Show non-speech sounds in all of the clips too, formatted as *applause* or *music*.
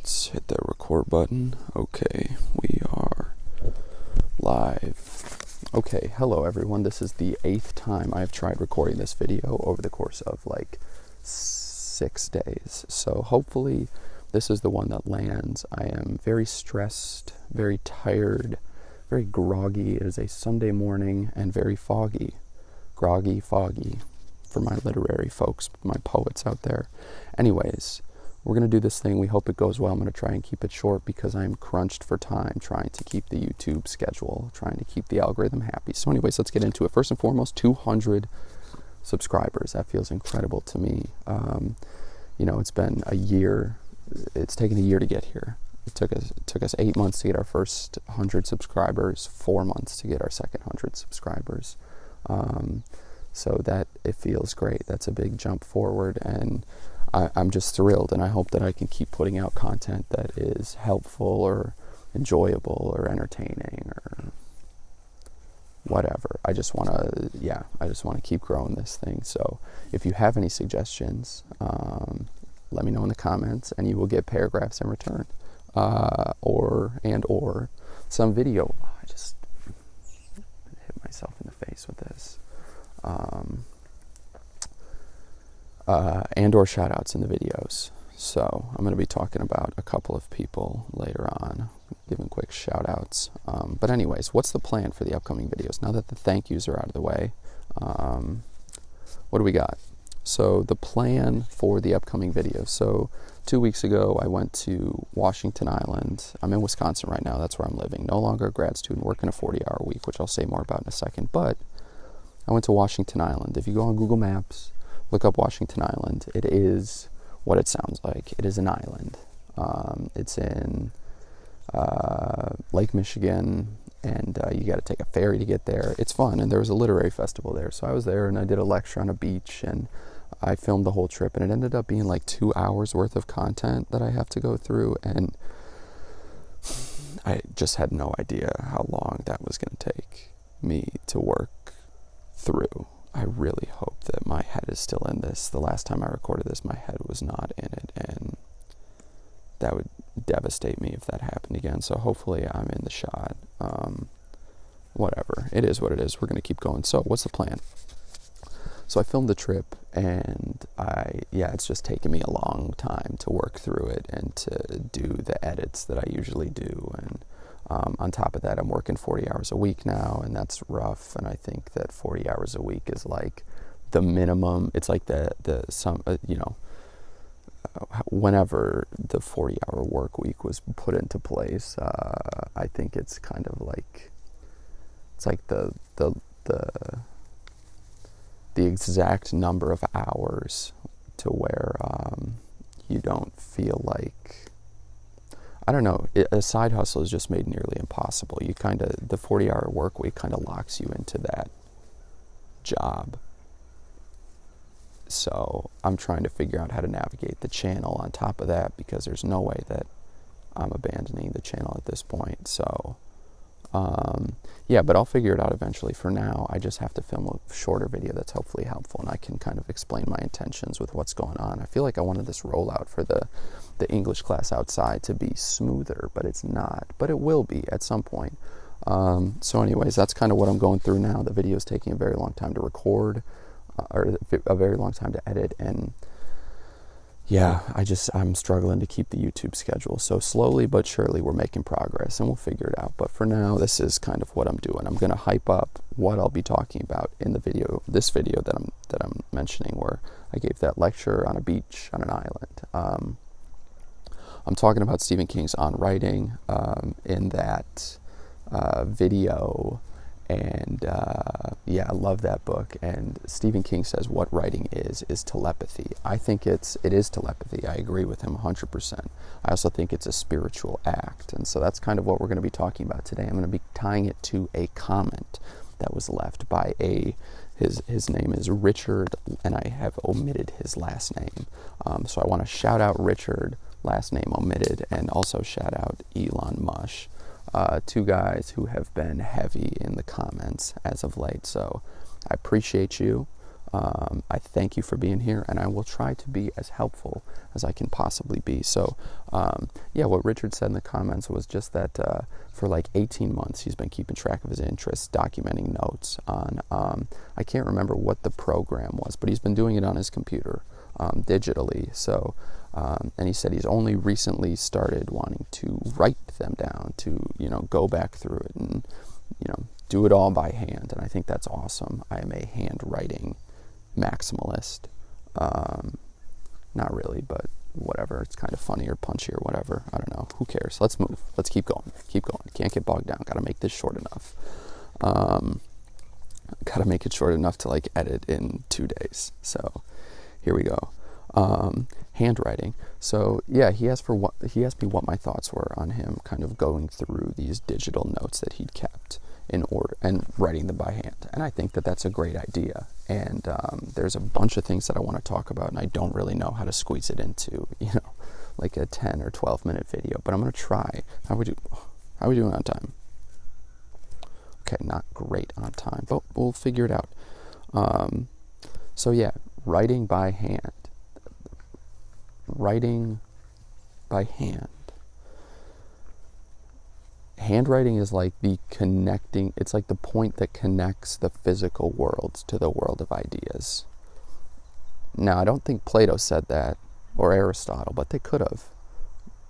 Let's hit that record button. Okay, we are live. Okay, hello everyone. This is the eighth time I've tried recording this video over the course of like six days. So hopefully, this is the one that lands. I am very stressed, very tired, very groggy. It is a Sunday morning and very foggy. Groggy, foggy for my literary folks, my poets out there. Anyways, we're going to do this thing. We hope it goes well. I'm going to try and keep it short because I'm crunched for time trying to keep the YouTube schedule, trying to keep the algorithm happy. So, anyways, let's get into it. First and foremost, 200 subscribers. That feels incredible to me. Um, you know, it's been a year. It's taken a year to get here. It took us it took us eight months to get our first 100 subscribers, four months to get our second 100 subscribers. Um, so that it feels great. That's a big jump forward, and I, am just thrilled. And I hope that I can keep putting out content that is helpful or enjoyable or entertaining or whatever. I just want to, yeah, I just want to keep growing this thing. So if you have any suggestions, um, let me know in the comments, and you will get paragraphs in return, uh, or and or some video. I just hit myself in the face with this um, uh, and or shout outs in the videos. So I'm going to be talking about a couple of people later on, giving quick shout outs. Um, but anyways, what's the plan for the upcoming videos? Now that the thank yous are out of the way, um, what do we got? So the plan for the upcoming videos. So two weeks ago, I went to Washington Island. I'm in Wisconsin right now. That's where I'm living. No longer a grad student, working a 40 hour week, which I'll say more about in a second. But I went to Washington Island. If you go on Google Maps, look up Washington Island. It is what it sounds like. It is an island. Um, it's in uh, Lake Michigan, and uh, you got to take a ferry to get there. It's fun, and there was a literary festival there. So I was there, and I did a lecture on a beach, and I filmed the whole trip, and it ended up being like two hours worth of content that I have to go through, and I just had no idea how long that was going to take me to work through. I really hope that my head is still in this. The last time I recorded this, my head was not in it, and that would devastate me if that happened again. So hopefully, I'm in the shot. Um, whatever. It is what it is. We're going to keep going. So, what's the plan? So, I filmed the trip, and I, yeah, it's just taken me a long time to work through it and to do the edits that I usually do. And um, on top of that, I'm working 40 hours a week now, and that's rough. And I think that 40 hours a week is like the minimum. It's like the the some uh, you know uh, whenever the 40 hour work week was put into place, uh, I think it's kind of like it's like the the the the exact number of hours to where um, you don't feel like I don't know. A side hustle is just made nearly impossible. You kind of the forty hour work week kind of locks you into that job. So I'm trying to figure out how to navigate the channel on top of that because there's no way that I'm abandoning the channel at this point. So um, yeah, but I'll figure it out eventually. For now, I just have to film a shorter video that's hopefully helpful, and I can kind of explain my intentions with what's going on. I feel like I wanted this rollout for the the English class outside to be smoother, but it's not. But it will be at some point. Um, so, anyways, that's kind of what I'm going through now. The video is taking a very long time to record, uh, or a very long time to edit, and yeah, I just I'm struggling to keep the YouTube schedule. So slowly but surely we're making progress and we'll figure it out. But for now, this is kind of what I'm doing. I'm going to hype up what I'll be talking about in the video, this video that I'm that I'm mentioning where I gave that lecture on a beach on an island. Um, I'm talking about Stephen King's On Writing um, in that uh, video and uh, yeah, I love that book. And Stephen King says what writing is is telepathy. I think it's it is telepathy. I agree with him 100%. I also think it's a spiritual act, and so that's kind of what we're going to be talking about today. I'm going to be tying it to a comment that was left by a his his name is Richard, and I have omitted his last name. Um, so I want to shout out Richard, last name omitted, and also shout out Elon Mush uh, two guys who have been heavy in the comments as of late. So I appreciate you. Um, I thank you for being here, and I will try to be as helpful as I can possibly be. So, um, yeah, what Richard said in the comments was just that uh, for like 18 months, he's been keeping track of his interests, documenting notes on, um, I can't remember what the program was, but he's been doing it on his computer um, digitally. So, um, and he said he's only recently started wanting to write them down, to, you know, go back through it and, you know, do it all by hand. And I think that's awesome. I am a handwriting maximalist. Um, not really, but whatever. It's kind of funny or punchy or whatever. I don't know. Who cares? Let's move. Let's keep going. Keep going. Can't get bogged down. Got to make this short enough. Um, Got to make it short enough to like edit in two days. So here we go. Um, handwriting. So yeah, he asked for what he asked me what my thoughts were on him kind of going through these digital notes that he'd kept in order and writing them by hand. And I think that that's a great idea. And um, there's a bunch of things that I want to talk about, and I don't really know how to squeeze it into, *laughs* you know, like a 10 or 12 minute video. But I'm to try. How we do? How we doing on time? Okay, not great on time, but we'll figure it out. Um, so yeah, writing by hand. Writing by hand. Handwriting is like the connecting it's like the point that connects the physical world to the world of ideas. Now i don't think plato said that or aristotle but they could have.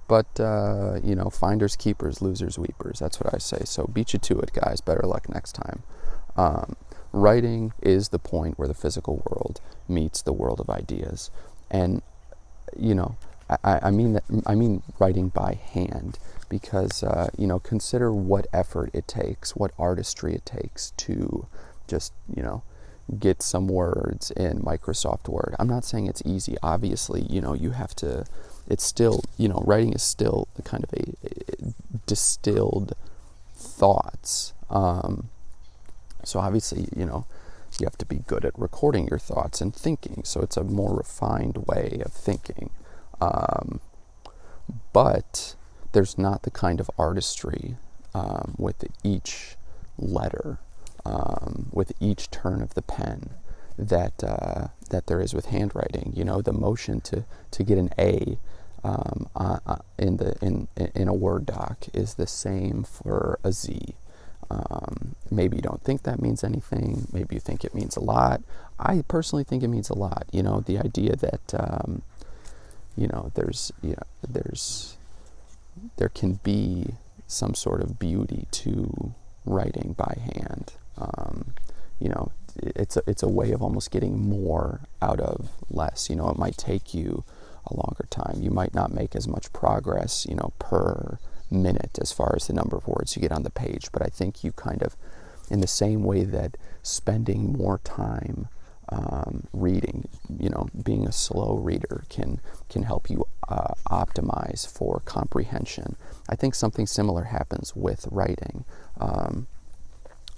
But uh, you know finders keepers losers weepers that's what i say. So beat you to it guys. Better luck next time. Um, writing is the point where the physical world meets the world of ideas. And you know I, I mean that I mean writing by hand because uh, you know consider what effort it takes, what artistry it takes to just you know get some words in Microsoft Word. I'm not saying it's easy. Obviously, you know you have to. It's still you know writing is still kind of a, a distilled thoughts. Um, so obviously you know you have to be good at recording your thoughts and thinking. So it's a more refined way of thinking. Um, but there's not the kind of artistry um, with each letter, um, with each turn of the pen that uh, that there is with handwriting. You know, the motion to to get an A um, uh, uh in the in in a Word doc is the same for a Z. Um, maybe you don't think that means anything. Maybe you think it means a lot. I personally think it means a lot. You know, the idea that um, you know there's you know there's there can be some sort of beauty to writing by hand. Um, you know, it's a, it's a way of almost getting more out of less. You know, it might take you a longer time. You might not make as much progress, you know, per minute as far as the number of words you get on the page. But I think you kind of, in the same way that spending more time um, reading, you know, being a slow reader can can help you uh, optimize for comprehension. I think something similar happens with writing. Um,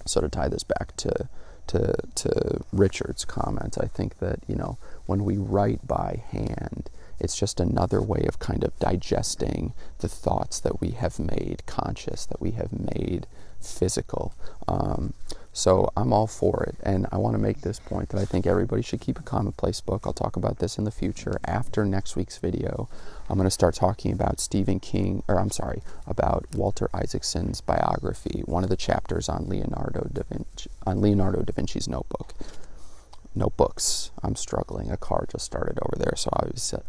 so to tie this back to to to Richard's comment, I think that you know when we write by hand, it's just another way of kind of digesting the thoughts that we have made conscious, that we have made physical. Um, so I'm all for it. And I want to make this point that I think everybody should keep a commonplace book. I'll talk about this in the future after next week's video. I'm going to start talking about Stephen King, or I'm sorry, about Walter Isaacson's biography, one of the chapters on Leonardo da Vinci, on Leonardo da Vinci's notebook. Notebooks. I'm struggling. A car just started over there, so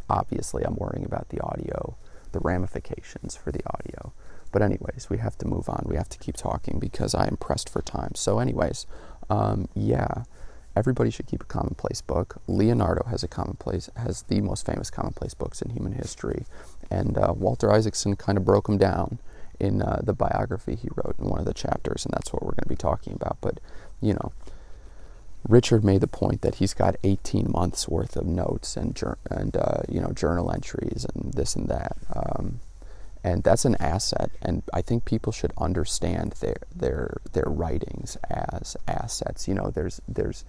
obviously I'm worrying about the audio, the ramifications for the audio. But, anyways, we have to move on. We have to keep talking because I am pressed for time. So, anyways, um, yeah, everybody should keep a commonplace book. Leonardo has a commonplace, has the most famous commonplace books in human history. And uh, Walter Isaacson kind of broke them down in uh, the biography he wrote in one of the chapters, and that's what we're going to be talking about. But, you know, Richard made the point that he's got 18 months worth of notes and, and uh, you know, journal entries and this and that. Um, and that's an asset and i think people should understand their their their writings as assets you know there's there's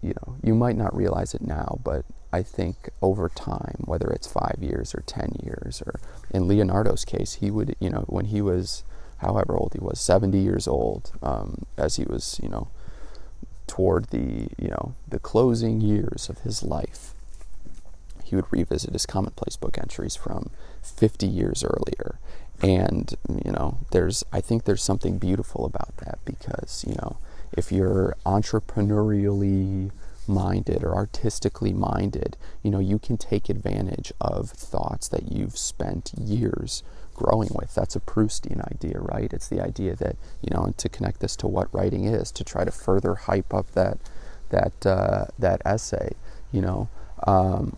you know you might not realize it now but i think over time whether it's 5 years or 10 years or in leonardo's case he would you know when he was however old he was 70 years old um, as he was you know toward the you know the closing years of his life, he would revisit his commonplace book entries from 50 years earlier. And you know, there's I think there's something beautiful about that because you know if you're entrepreneurially minded or artistically minded, you know, you can take advantage of thoughts that you've spent years growing with. That's a Proustian idea, right? It's the idea that, you know, to connect this to what writing is, to try to further hype up that that uh, that essay, you know. Um,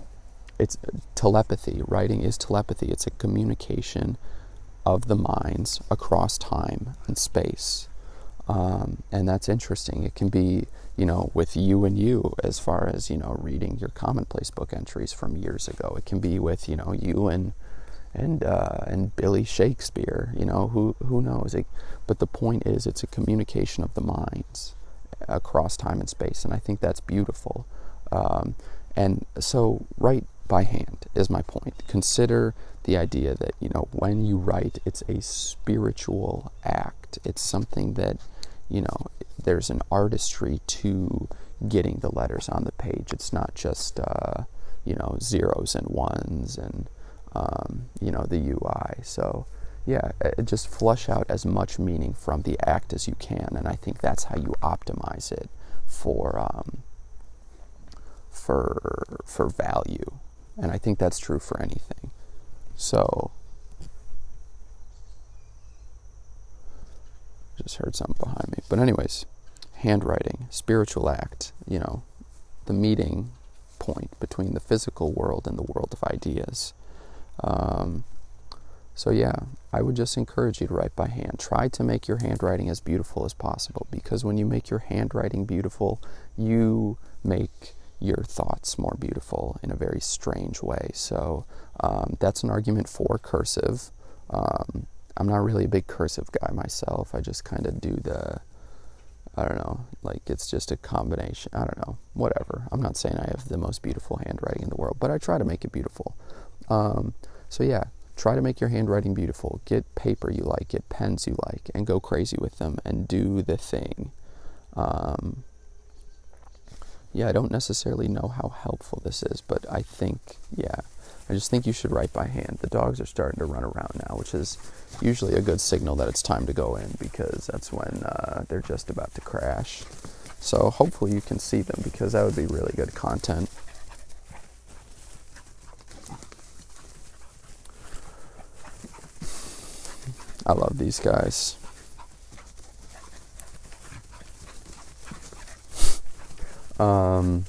it's telepathy. Writing is telepathy. It's a communication of the minds across time and space. Um, and that's interesting. It can be, you know, with you and you as far as, you know, reading your commonplace book entries from years ago. It can be with, you know, you and and uh, and Billy Shakespeare, you know, who who knows? It, but the point is it's a communication of the minds across time and space, and I think that's beautiful. Um, and so write by hand is my point. Consider the idea that, you know, when you write, it's a spiritual act. It's something that you know, there's an artistry to getting the letters on the page. It's not just, uh, you know, zeros and ones and, um, you know, the UI. So, yeah, just flush out as much meaning from the act as you can. And I think that's how you optimize it for, um, for, for value. And I think that's true for anything. So, Just heard something behind me. But, anyways, handwriting, spiritual act, you know, the meeting point between the physical world and the world of ideas. Um, so, yeah, I would just encourage you to write by hand. Try to make your handwriting as beautiful as possible because when you make your handwriting beautiful, you make your thoughts more beautiful in a very strange way. So, um, that's an argument for cursive. Um, I'm not really a big cursive guy myself. I just kind of do the, I don't know, like it's just a combination. I don't know, whatever. I'm not saying I have the most beautiful handwriting in the world, but I try to make it beautiful. Um, so yeah, try to make your handwriting beautiful. Get paper you like, get pens you like, and go crazy with them and do the thing. Um, yeah, I don't necessarily know how helpful this is, but I think, yeah, I just think you should write by hand. The dogs are starting to run around now, which is usually a good signal that it's time to go in because that's when uh, they're just about to crash. So hopefully you can see them because that would be really good content. I love these guys. Um,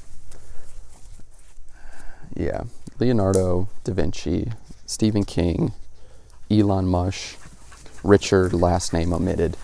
yeah, Leonardo da Vinci, Stephen King, Elon Musk, Richard, last name omitted.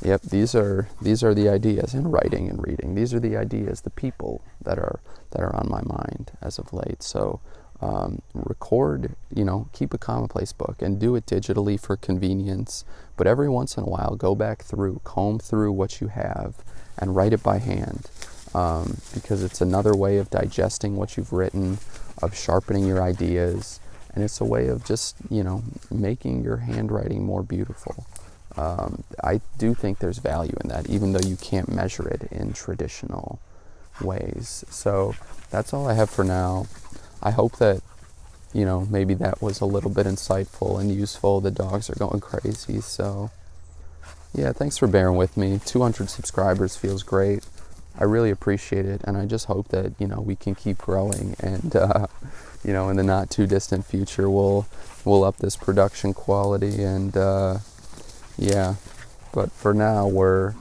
Yep, these are these are the ideas in writing and reading. These are the ideas, the people that are that are on my mind as of late. So um, record, you know, keep a commonplace book and do it digitally for convenience. But every once in a while, go back through, comb through what you have, and write it by hand um, because it's another way of digesting what you've written, of sharpening your ideas, and it's a way of just you know making your handwriting more beautiful. Um, I do think there's value in that, even though you can't measure it in traditional ways. So that's all I have for now. I hope that you know maybe that was a little bit insightful and useful. The dogs are going crazy, so yeah, thanks for bearing with me. 200 subscribers feels great. I really appreciate it, and I just hope that you know we can keep growing, and uh, you know in the not too distant future we'll we'll up this production quality, and uh, yeah. But for now we're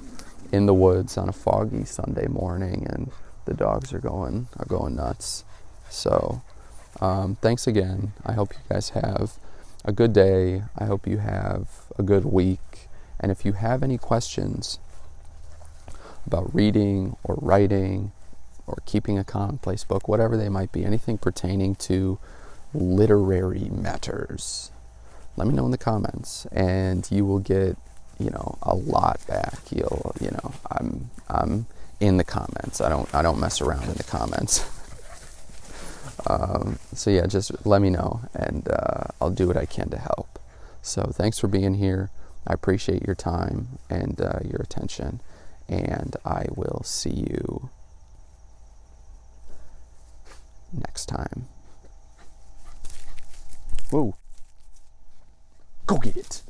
in the woods on a foggy Sunday morning, and the dogs are going are going nuts. So um, thanks again. I hope you guys have a good day. I hope you have a good week, and if you have any questions about reading or writing or keeping a commonplace book, whatever they might be, anything pertaining to literary matters, let me know in the comments and you will get, you know, a lot back. You'll, you know, I'm I'm in the comments. I don't I don't mess around in the comments. *laughs* Um, so yeah, just let me know, and uh, I'll do what I can to help. So thanks for being here. I appreciate your time and uh, your attention, and I will see you next time. Whoa! Go get it.